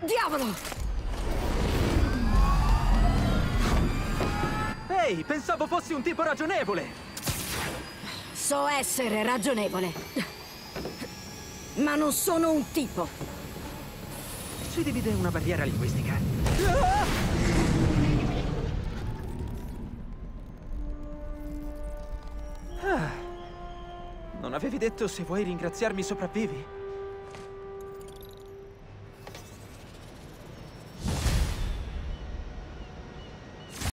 Diavolo! Ehi, pensavo fossi un tipo ragionevole! So essere ragionevole. Ma non sono un tipo. Ci divide una barriera linguistica. Ah. Non avevi detto se vuoi ringraziarmi sopravvivi?